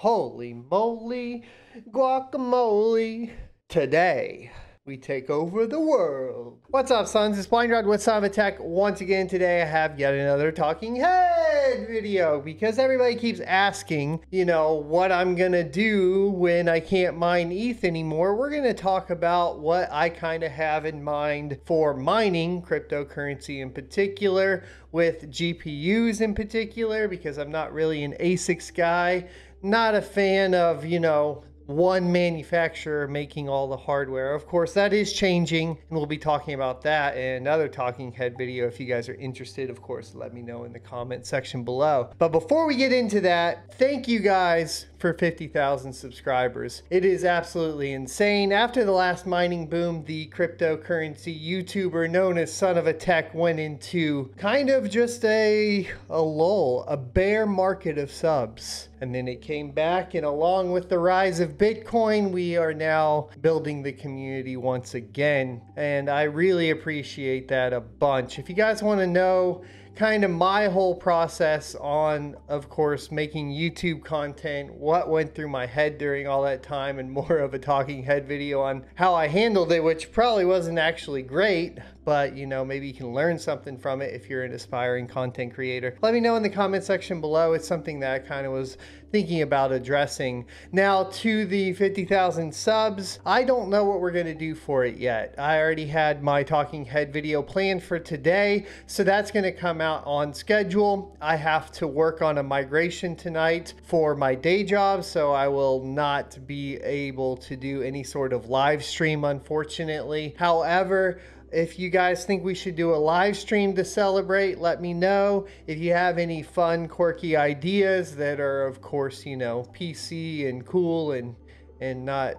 Holy moly, guacamole. Today, we take over the world. What's up, sons? It's Blind Rod with Son of a Tech. Once again, today I have yet another talking head video because everybody keeps asking, you know, what I'm gonna do when I can't mine ETH anymore. We're gonna talk about what I kind of have in mind for mining cryptocurrency in particular, with GPUs in particular, because I'm not really an ASICs guy. Not a fan of, you know, one manufacturer making all the hardware. Of course, that is changing, and we'll be talking about that in another talking head video. If you guys are interested, of course, let me know in the comment section below. But before we get into that, thank you guys for 50,000 subscribers. It is absolutely insane. After the last mining boom, the cryptocurrency YouTuber known as Son of a Tech went into kind of just a, a lull, a bear market of subs. And then it came back, and along with the rise of Bitcoin, we are now building the community once again. And I really appreciate that a bunch. If you guys want to know, kind of my whole process on, of course, making YouTube content, what went through my head during all that time, and more of a talking head video on how I handled it, which probably wasn't actually great, but you know, maybe you can learn something from it if you're an aspiring content creator. Let me know in the comment section below. It's something that I kind of was thinking about addressing. Now, to the 50,000 subs, I don't know what we're going to do for it yet. I already had my talking head video planned for today, so that's going to come out on schedule. I have to work on a migration tonight for my day job, so I will not be able to do any sort of live stream, unfortunately. However, if you guys think we should do a live stream to celebrate, let me know. If you have any fun, quirky ideas that are, of course, you know, PC and cool and and not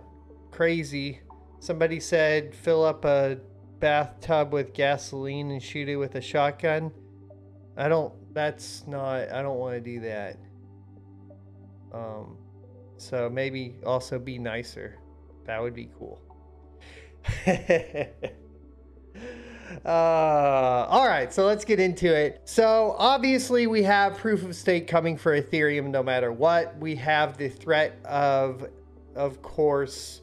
crazy. Somebody said fill up a bathtub with gasoline and shoot it with a shotgun. I don't. That's not. I don't want to do that. Um, so maybe also be nicer. That would be cool. Uh, all right, so let's get into it. So obviously we have proof of stake coming for Ethereum no matter what. We have the threat of, of course,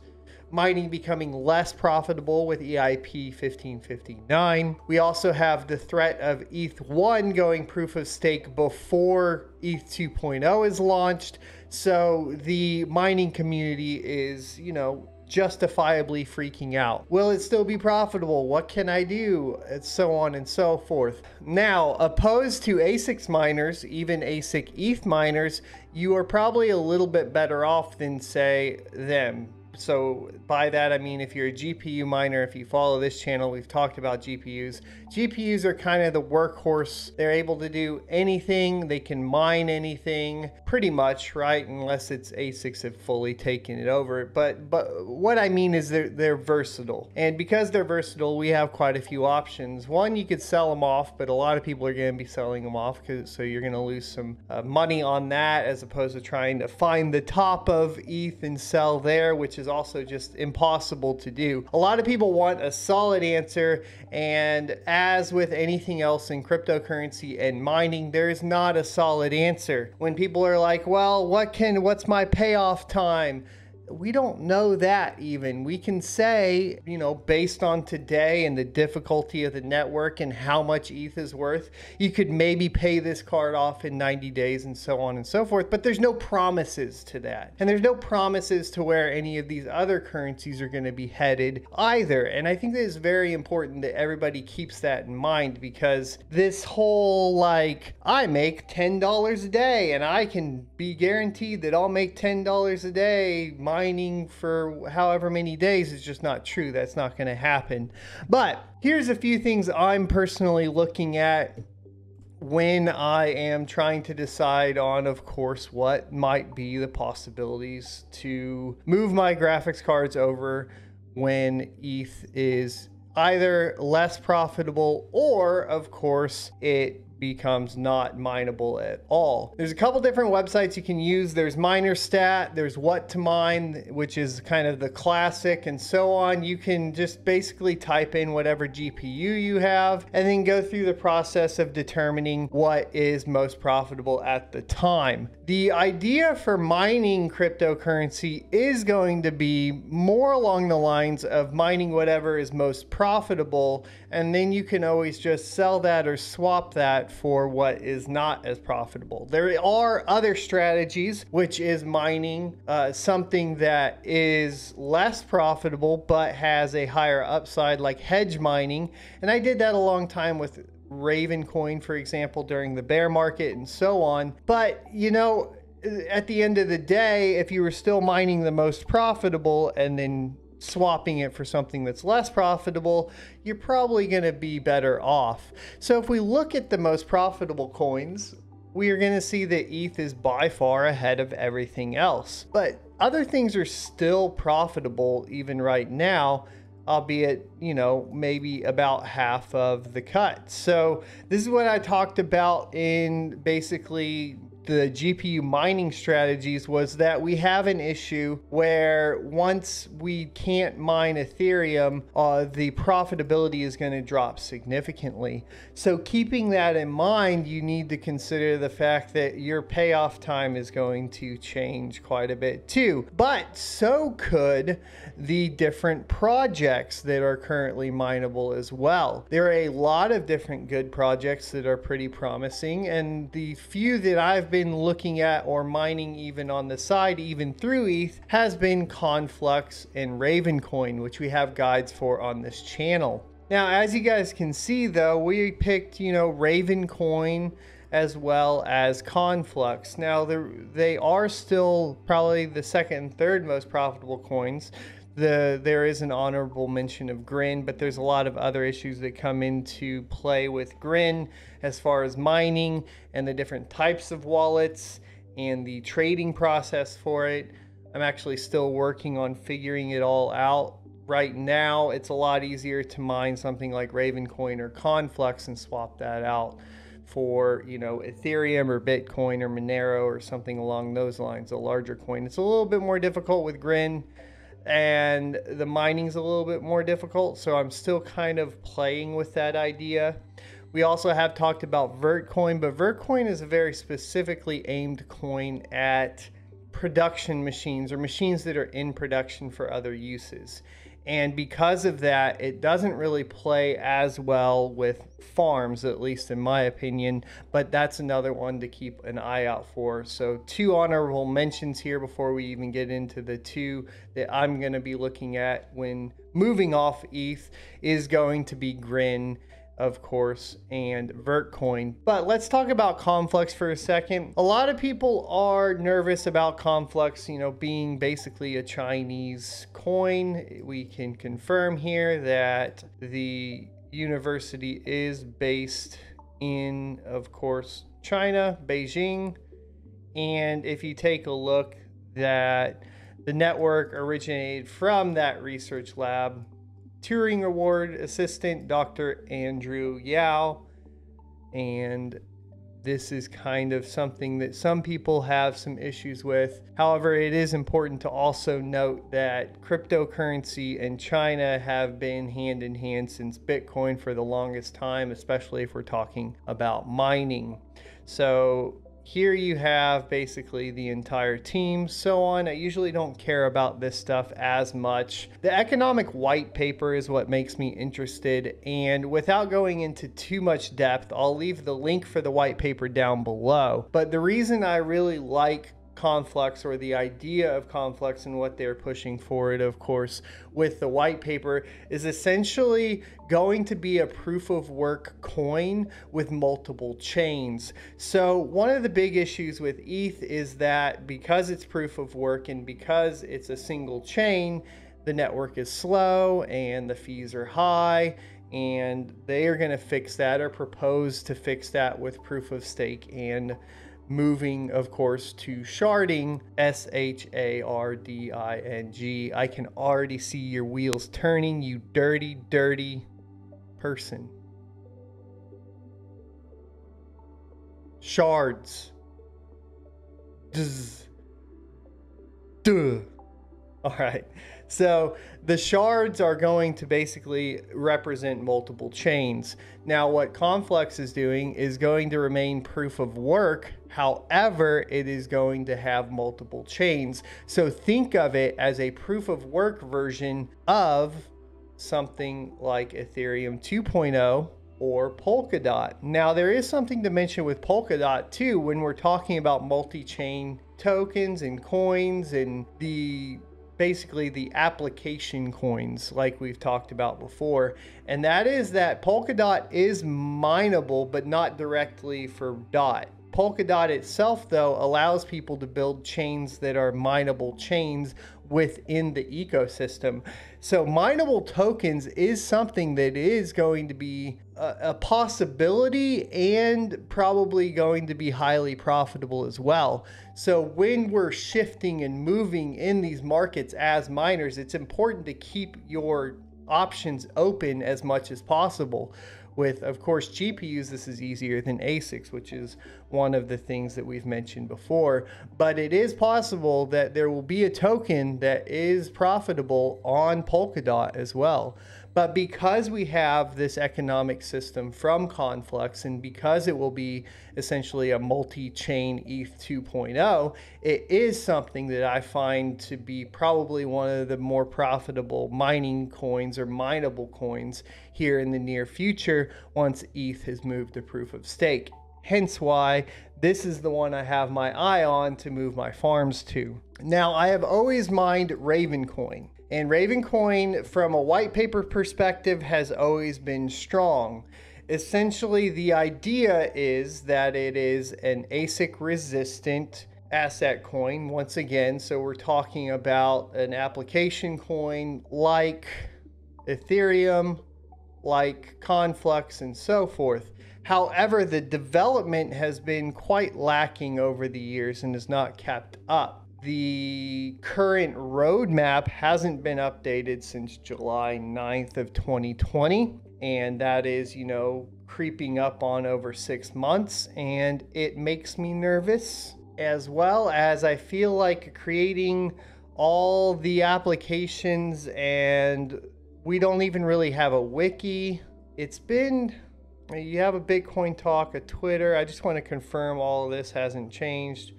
mining becoming less profitable with EIP 1559. We also have the threat of ETH1 going proof of stake before ETH 2.0 is launched. So the mining community is, you know, justifiably freaking out. Will it still be profitable? What can I do? And so on and so forth. Now, opposed to ASICs miners, even ASIC ETH miners, you are probably a little bit better off than, say, them so by that I mean if you're a GPU miner, if you follow this channel, we've talked about GPUs. GPUs are kind of the workhorse. They're able to do anything. They can mine anything, pretty much, right? Unless it's ASICs have fully taken it over. But but what I mean is they're they're versatile, and because they're versatile, we have quite a few options. One, you could sell them off, but a lot of people are going to be selling them off because so you're going to lose some uh, money on that as opposed to trying to find the top of ETH and sell there, which is also just impossible to do. A lot of people want a solid answer, and as with anything else in cryptocurrency and mining, there is not a solid answer. When people are like, well, what can, what's my payoff time? We don't know that even. We can say, you know, based on today and the difficulty of the network and how much ETH is worth, you could maybe pay this card off in 90 days and so on and so forth. But there's no promises to that. And there's no promises to where any of these other currencies are going to be headed either. And I think that is very important that everybody keeps that in mind because this whole like, I make $10 a day and I can be guaranteed that I'll make $10 a day. My for however many days is just not true. That's not going to happen. But here's a few things I'm personally looking at when I am trying to decide on, of course, what might be the possibilities to move my graphics cards over when ETH is either less profitable or, of course, it becomes not mineable at all. There's a couple different websites you can use. There's MinerStat, there's What to Mine, which is kind of the classic, and so on. You can just basically type in whatever GPU you have and then go through the process of determining what is most profitable at the time. The idea for mining cryptocurrency is going to be more along the lines of mining whatever is most profitable, and then you can always just sell that or swap that for what is not as profitable. There are other strategies, which is mining uh, something that is less profitable but has a higher upside, like hedge mining. And I did that a long time with Raven Coin, for example, during the bear market and so on. But, you know, at the end of the day, if you were still mining the most profitable and then swapping it for something that's less profitable, you're probably going to be better off. So if we look at the most profitable coins, we are going to see that ETH is by far ahead of everything else. But other things are still profitable even right now, albeit, you know, maybe about half of the cut. So this is what I talked about in basically the GPU mining strategies was that we have an issue where once we can't mine Ethereum, uh, the profitability is going to drop significantly. So, keeping that in mind, you need to consider the fact that your payoff time is going to change quite a bit too. But so could the different projects that are currently mineable as well. There are a lot of different good projects that are pretty promising, and the few that I've been been looking at or mining even on the side, even through ETH, has been Conflux and Ravencoin, which we have guides for on this channel. Now, as you guys can see though, we picked, you know, Ravencoin as well as Conflux. Now, they are still probably the second and third most profitable coins. The, there is an honorable mention of Grin, but there's a lot of other issues that come into play with Grin as far as mining and the different types of wallets and the trading process for it. I'm actually still working on figuring it all out. Right now, it's a lot easier to mine something like Ravencoin or Conflux and swap that out for, you know, Ethereum or Bitcoin or Monero or something along those lines, a larger coin. It's a little bit more difficult with Grin and the mining's a little bit more difficult, so I'm still kind of playing with that idea. We also have talked about Vertcoin, but Vertcoin is a very specifically aimed coin at production machines or machines that are in production for other uses. And because of that, it doesn't really play as well with farms, at least in my opinion. But that's another one to keep an eye out for. So, two honorable mentions here before we even get into the two that I'm going to be looking at when moving off ETH is going to be Grin of course, and Vertcoin. But let's talk about Conflux for a second. A lot of people are nervous about Conflux, you know, being basically a Chinese coin. We can confirm here that the university is based in, of course, China, Beijing. And if you take a look, that the network originated from that research lab Turing Award assistant, Dr. Andrew Yao. And this is kind of something that some people have some issues with. However, it is important to also note that cryptocurrency and China have been hand in hand since Bitcoin for the longest time, especially if we're talking about mining. So, here you have basically the entire team, so on. I usually don't care about this stuff as much. The economic white paper is what makes me interested, and without going into too much depth, I'll leave the link for the white paper down below. But the reason I really like Conflux or the idea of Conflux and what they're pushing forward, of course, with the white paper is essentially going to be a proof of work coin with multiple chains. So, one of the big issues with ETH is that because it's proof of work and because it's a single chain, the network is slow and the fees are high and they are going to fix that or propose to fix that with proof of stake and moving, of course, to sharding, S H A R D I N G. I can already see your wheels turning, you dirty, dirty person. Shards. Duh. All right. So the shards are going to basically represent multiple chains. Now, what Conflux is doing is going to remain proof of work. However, it is going to have multiple chains. So think of it as a proof of work version of something like Ethereum 2.0 or Polkadot. Now, there is something to mention with Polkadot too when we're talking about multi chain tokens and coins and the basically the application coins like we've talked about before. And that is that polkadot is mineable but not directly for dot. Polkadot itself though allows people to build chains that are mineable chains within the ecosystem so mineable tokens is something that is going to be a, a possibility and probably going to be highly profitable as well. So when we're shifting and moving in these markets as miners, it's important to keep your options open as much as possible with, of course, GPUs, this is easier than ASICs, which is one of the things that we've mentioned before. But it is possible that there will be a token that is profitable on Polkadot as well. But because we have this economic system from Conflux and because it will be essentially a multi chain ETH 2.0, it is something that I find to be probably one of the more profitable mining coins or mineable coins here in the near future once ETH has moved to proof of stake. Hence why this is the one I have my eye on to move my farms to. Now, I have always mined Ravencoin. And Ravencoin, from a white paper perspective, has always been strong. Essentially, the idea is that it is an ASIC resistant asset coin once again. So, we're talking about an application coin like Ethereum, like Conflux, and so forth. However, the development has been quite lacking over the years and has not kept up the current roadmap hasn't been updated since July 9th of 2020 and that is, you know, creeping up on over 6 months and it makes me nervous as well as I feel like creating all the applications and we don't even really have a wiki. It's been you have a Bitcoin talk, a Twitter. I just want to confirm all of this hasn't changed.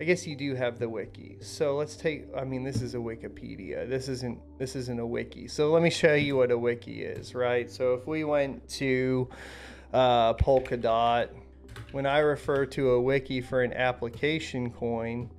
I guess you do have the wiki. So let's take. I mean, this is a Wikipedia. This isn't. This isn't a wiki. So let me show you what a wiki is, right? So if we went to uh, Polkadot, when I refer to a wiki for an application coin,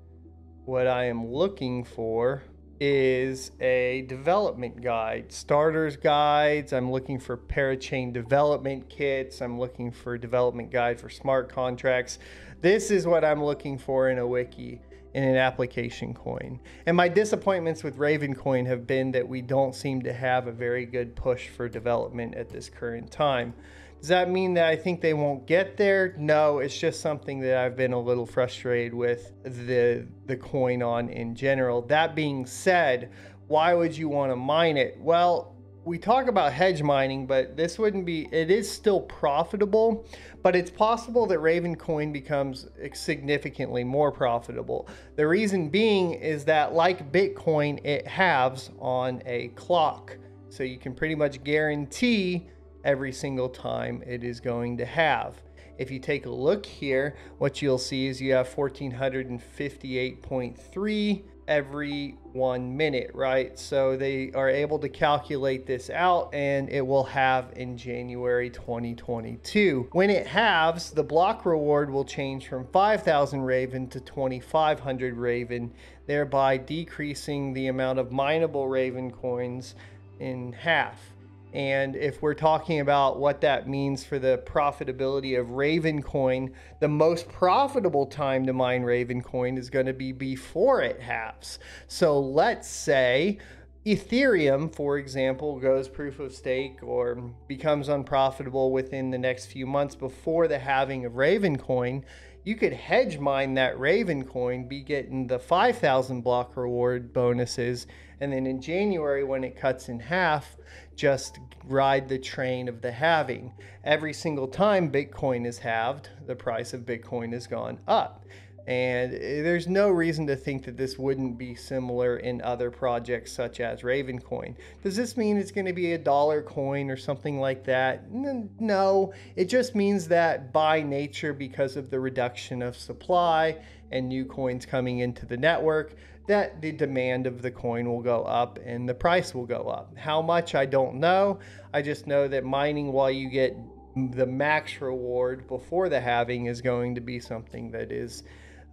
what I am looking for is a development guide, starters guides. I'm looking for parachain development kits. I'm looking for a development guide for smart contracts. This is what I'm looking for in a wiki in an application coin. And my disappointments with Ravencoin have been that we don't seem to have a very good push for development at this current time. Does that mean that I think they won't get there? No, it's just something that I've been a little frustrated with the the coin on in general. That being said, why would you want to mine it? Well, we talk about hedge mining, but this wouldn't be, it is still profitable, but it's possible that Ravencoin becomes significantly more profitable. The reason being is that, like Bitcoin, it halves on a clock. So you can pretty much guarantee every single time it is going to halve. If you take a look here, what you'll see is you have 1458.3 every one minute, right? So they are able to calculate this out and it will halve in January 2022. When it halves, the block reward will change from 5,000 Raven to 2,500 Raven, thereby decreasing the amount of mineable Raven coins in half. And if we're talking about what that means for the profitability of Ravencoin, the most profitable time to mine Ravencoin is going to be before it halves. So let's say Ethereum, for example, goes proof of stake or becomes unprofitable within the next few months before the halving of Ravencoin. you could hedge mine that Raven coin, be getting the 5,000 block reward bonuses, and then in January, when it cuts in half, just ride the train of the halving. Every single time Bitcoin is halved, the price of Bitcoin has gone up. And eh, there's no reason to think that this wouldn't be similar in other projects such as Ravencoin. Does this mean it's going to be a dollar coin or something like that? No, it just means that by nature, because of the reduction of supply and new coins coming into the network, that the demand of the coin will go up and the price will go up. How much, I don't know. I just know that mining while you get the max reward before the halving is going to be something that is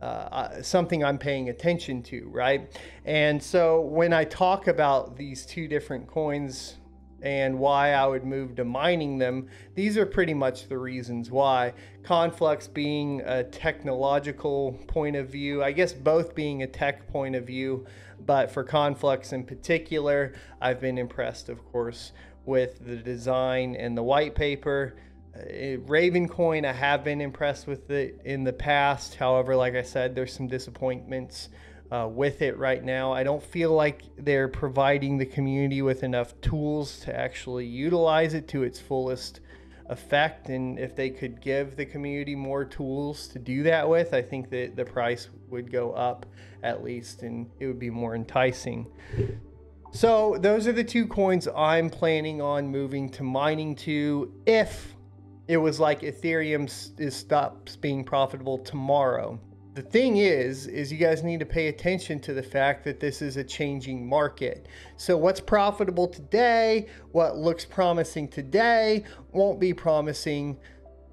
uh, uh, something I'm paying attention to, right? And so when I talk about these two different coins and why I would move to mining them, these are pretty much the reasons why. Conflux being a technological point of view, I guess both being a tech point of view, but for Conflux in particular, I've been impressed, of course, with the design and the white paper. Uh, Ravencoin, I have been impressed with it in the past. However, like I said, there's some disappointments uh, with it right now. I don't feel like they're providing the community with enough tools to actually utilize it to its fullest effect. And if they could give the community more tools to do that with, I think that the price would go up at least and it would be more enticing. So, those are the two coins I'm planning on moving to mining to if it was like Ethereum is stops being profitable tomorrow the thing is is you guys need to pay attention to the fact that this is a changing market. So what's profitable today what looks promising today won't be promising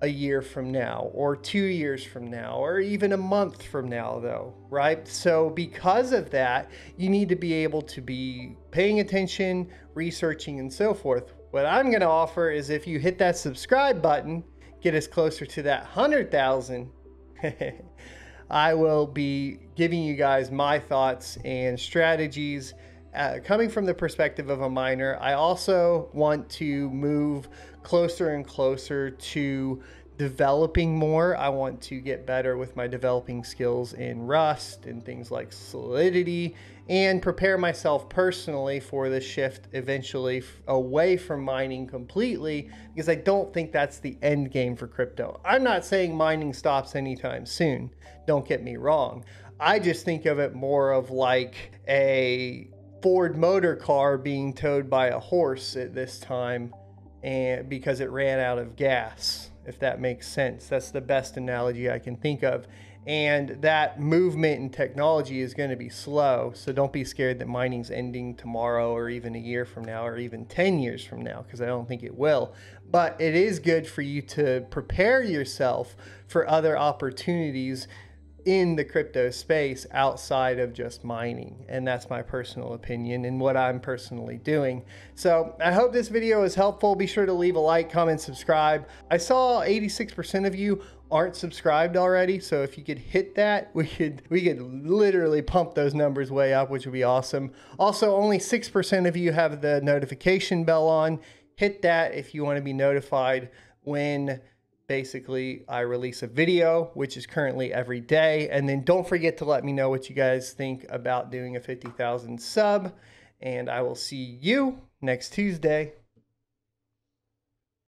a year from now or two years from now or even a month from now though right? So because of that you need to be able to be paying attention researching and so forth. What i'm going to offer is if you hit that subscribe button get us closer to that 100000 I will be giving you guys my thoughts and strategies uh, coming from the perspective of a miner. I also want to move closer and closer to developing more. I want to get better with my developing skills in Rust and things like Solidity and prepare myself personally for the shift eventually away from mining completely because I don't think that's the end game for crypto. I'm not saying mining stops anytime soon. Don't get me wrong. I just think of it more of like a Ford motor car being towed by a horse at this time and because it ran out of gas if that makes sense. That's the best analogy I can think of. And that movement in technology is going to be slow. So don't be scared that mining's ending tomorrow or even a year from now or even 10 years from now, because I don't think it will. But it is good for you to prepare yourself for other opportunities in the crypto space outside of just mining. And that's my personal opinion and what I'm personally doing. So I hope this video is helpful. Be sure to leave a like, comment, subscribe. I saw 86% of you aren't subscribed already. So if you could hit that, we could we could literally pump those numbers way up, which would be awesome. Also, only 6% of you have the notification bell on. Hit that if you want to be notified when basically I release a video, which is currently every day. And then don't forget to let me know what you guys think about doing a 50,000 sub. And I will see you next Tuesday.